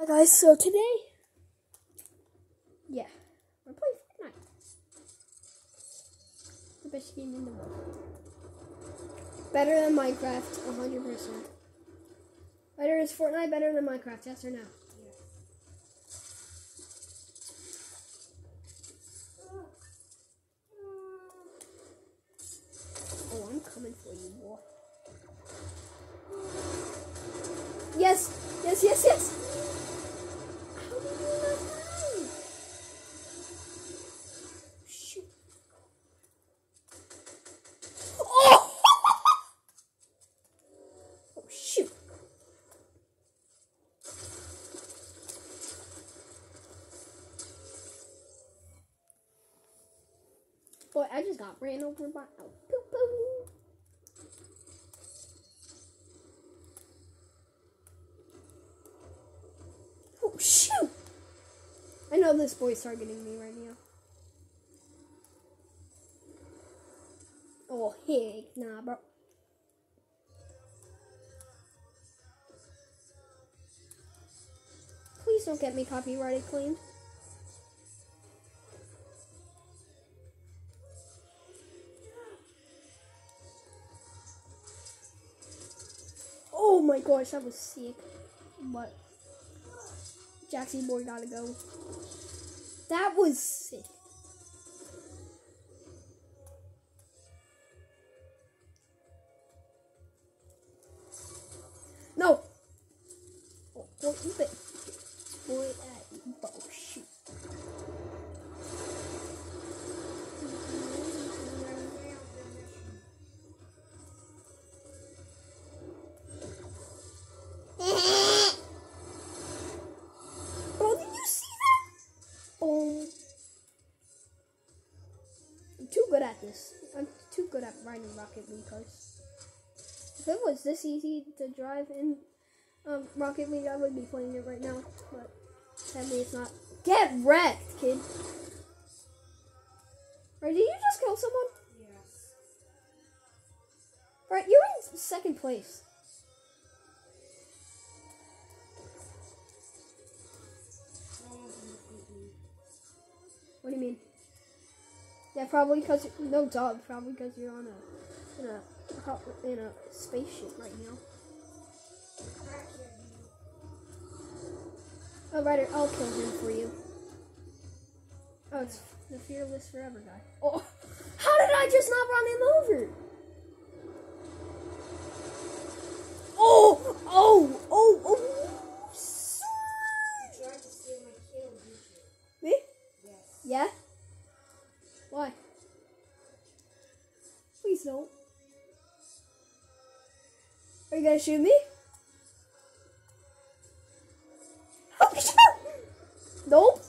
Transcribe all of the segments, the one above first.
Hi guys, so today, yeah, we're playing Fortnite. The best game in the world. Better than Minecraft, 100%. Better is Fortnite better than Minecraft, yes or no? Oh, I'm coming for you, boy. Yes, yes, yes, yes. I just got ran over by a poo poo. Oh, shoot! I know this boy's targeting me right now. Oh, heck nah, bro. Please don't get me copyrighted claimed. My gosh, that was sick. But Jaxie boy gotta go. That was sick. At this. I'm too good at riding Rocket League cars. If it was this easy to drive in um, Rocket League, I would be playing it right now. But sadly, it's not. Get wrecked, kid. Right? Did you just kill someone? Yes. Right? You're in second place. No one can defeat me. What do you mean? Yeah, probably because no dog. Probably because you're on a in a in a spaceship right now. Oh, Ryder, I'll kill him for you. Oh, it's the fearless forever guy. Oh, how did I just not run him over? Oh, oh, oh, oh! Sir. You tried to steal my kill, did you? Me? Yes. Yeah. Are you gonna shoot me? Oh! Nope.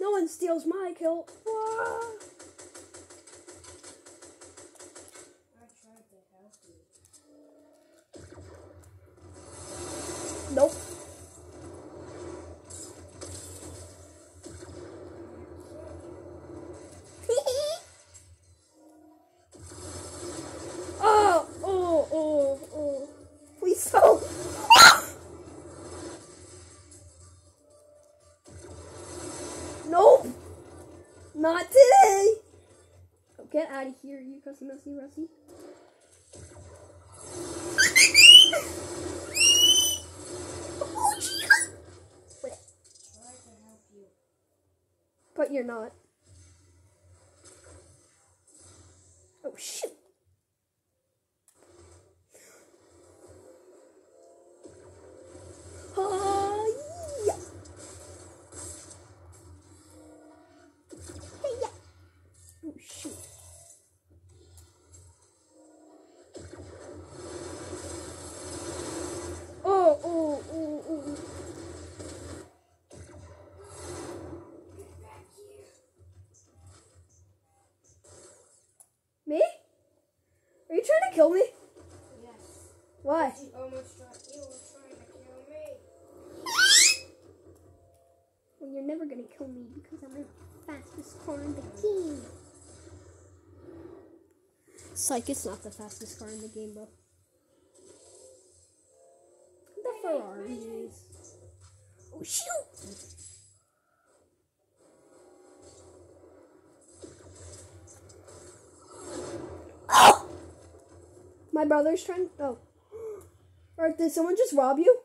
No one steals my kill. Out of here, you cussy messy Rusty. Oh, to. But you're not. Kill me? Yes. Why? You almost tried. You were trying to kill me. Well, you're never gonna kill me because I'm the fastest car in the game. Psych, it's not the fastest car in the game, bro. The Ferrari is. Oh, shoot! My brother's trying. Oh. Or did someone just rob you?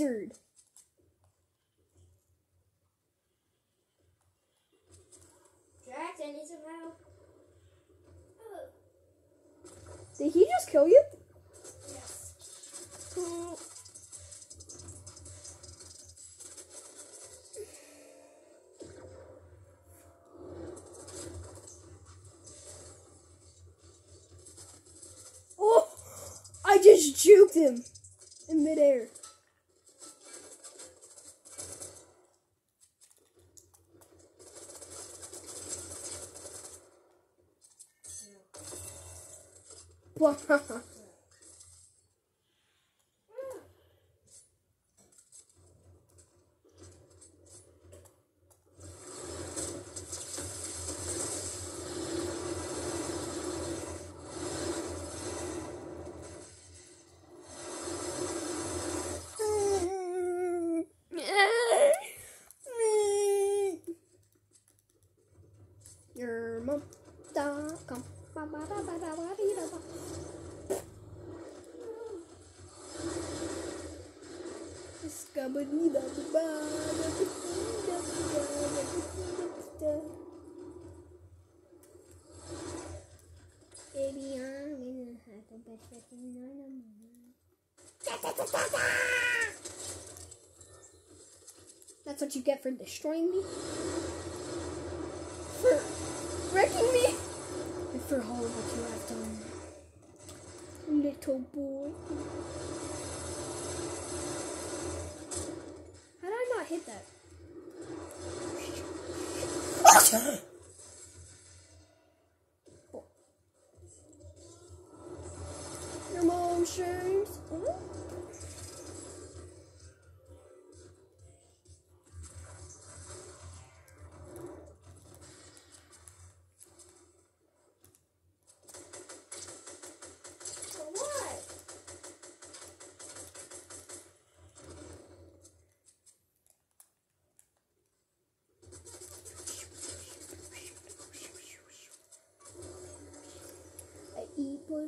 You're him in midair. Blah. Baby, I'm best freaking night of my life. That's what you get for destroying me. For wrecking me. And for all of what you have done. Little boy. Hit that?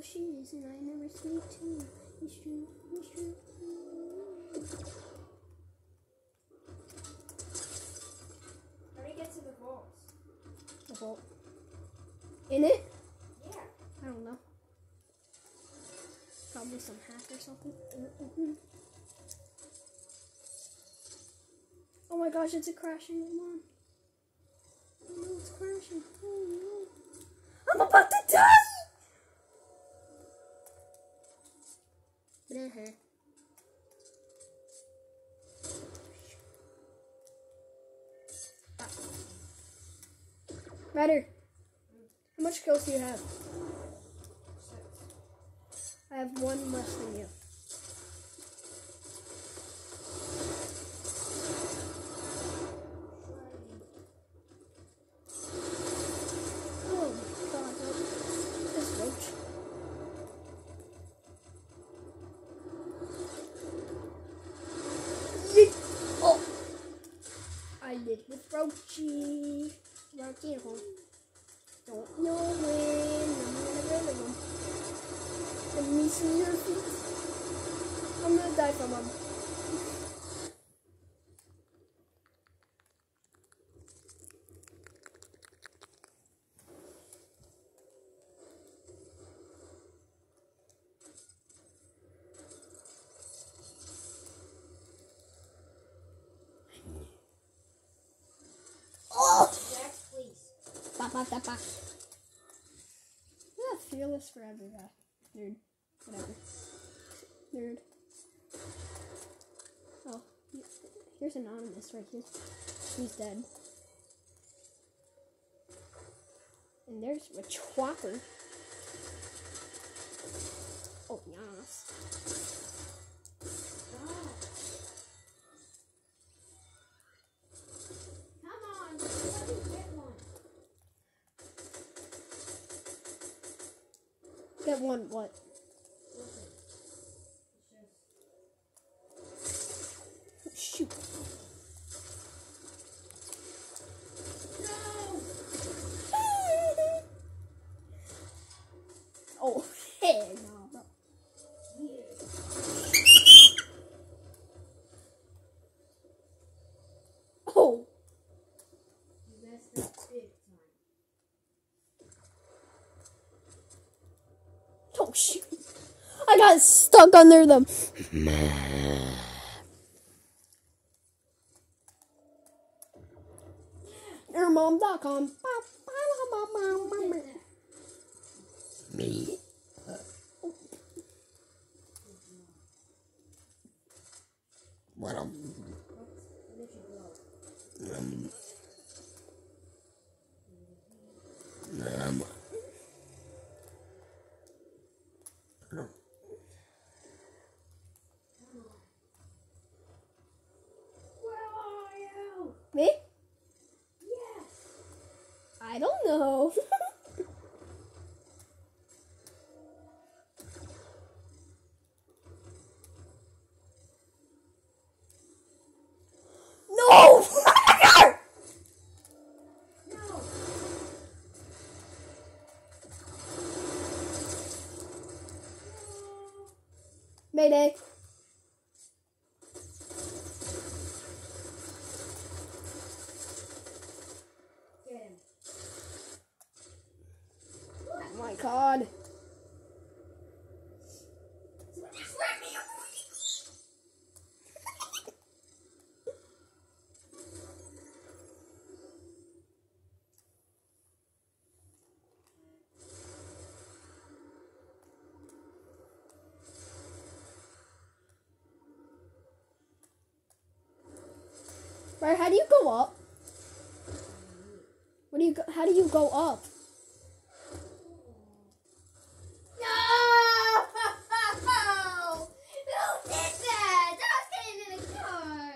Eat bushes and I never sleep too. It's true, it's true. How do you get to the vault? The vault. In it? Yeah. I don't know. Probably some hack or something. Mhm. Oh my gosh, it's a crashing one. Oh no, it's crashing. Oh no. I'm about to die! Ryder, how much kills do you have? I have one less than you. Oh. Oh! I live with Roachy. Roachy at home. Don't know when I'm gonna your. I'm gonna die from them. Ba, da, ba. Yeah, fearless forever guy. Nerd. Whatever. Nerd. Oh, he- here's Anonymous right here. He's dead. And there's a Chopper. Get one what? Got stuck under them. God. Right, how do you go up? What do you go, how do you go up? No! Who did that? I was getting in the car.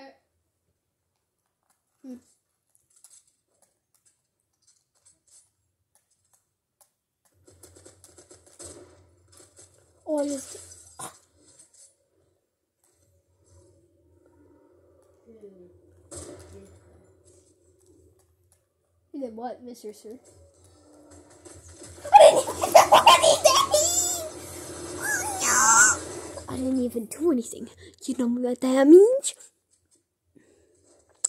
You did what, Mr. Sir? I didn't even do anything! I didn't even do anything. You know what that means?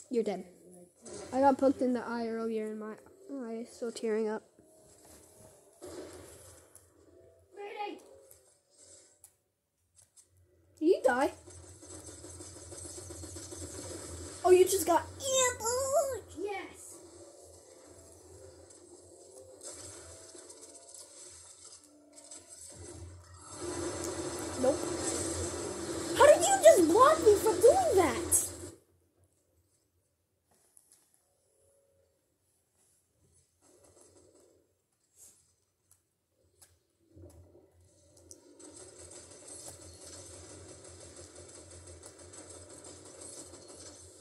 You're dead. I got poked in the eye earlier and my eye is still tearing up. Mayday! Did you die? Oh, you just got ambushed! Yes. Nope. How did you just block me from doing that?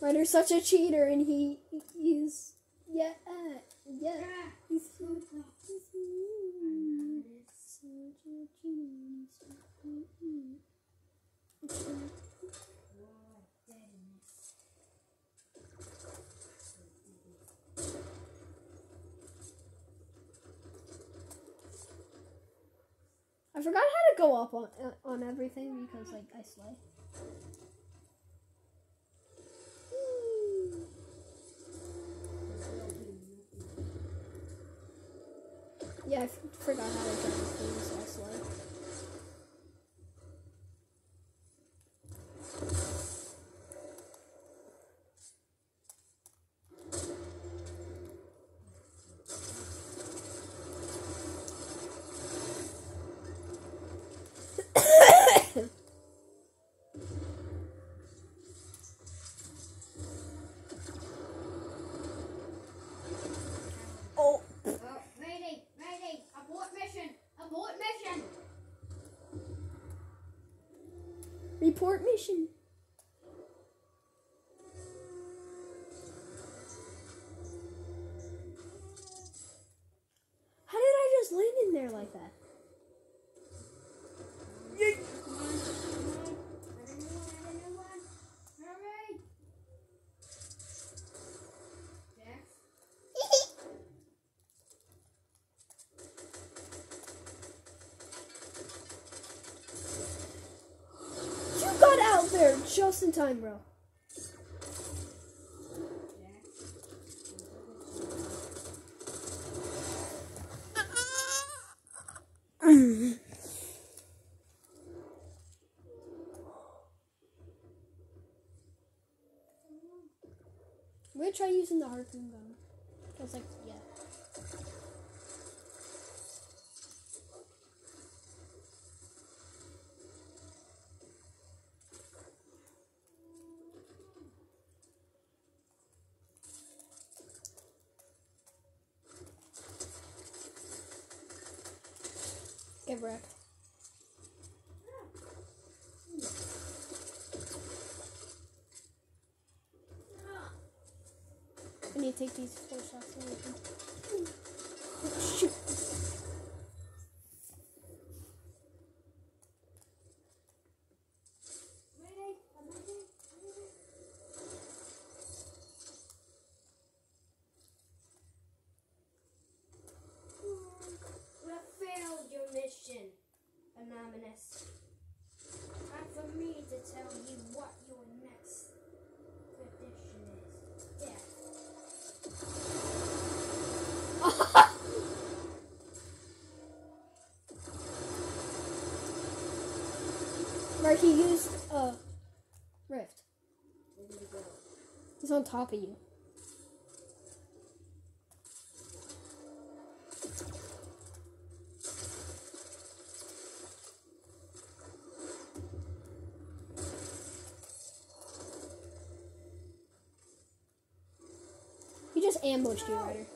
Ryder's such a cheater and he he's yeah yeah he's so. I forgot how to go up on on everything because like I slay. Yeah, I forgot how to jump import mission. How did I just land in there like that? There just in time, bro. I'm gonna try using the harpoon gun. Cause like, yeah. I need to Right, he used a rift. You go? He's on top of you. He just ambushed you, Ryder.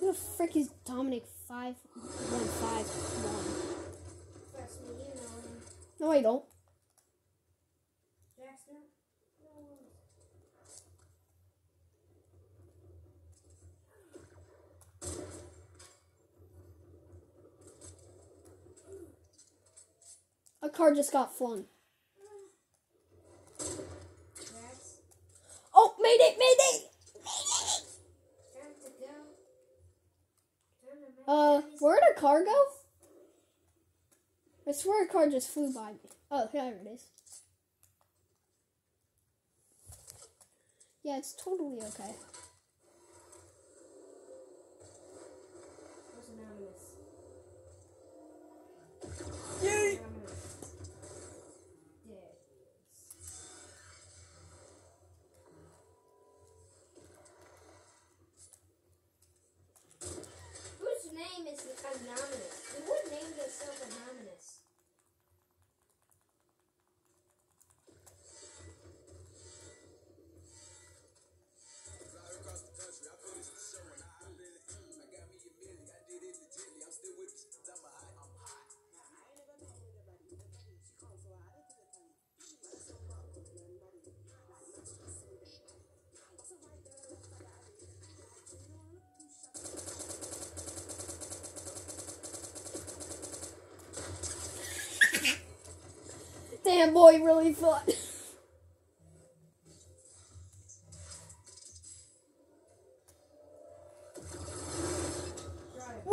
Who the frick is Dominic five one five one? Trust me, you know him. No, I don't. A car just got flung. Jax? Oh, made it, made it! Time to go. Time to make Uh, where'd a car go? I swear a car just flew by me. Oh, there it is. Yeah, it's totally okay. Boy, really thought. Drive.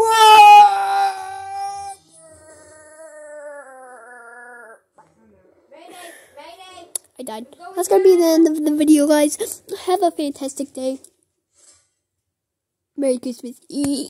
Mayday! Mayday! I died. That's gonna be the end of the video, guys. Have a fantastic day. Merry Christmas.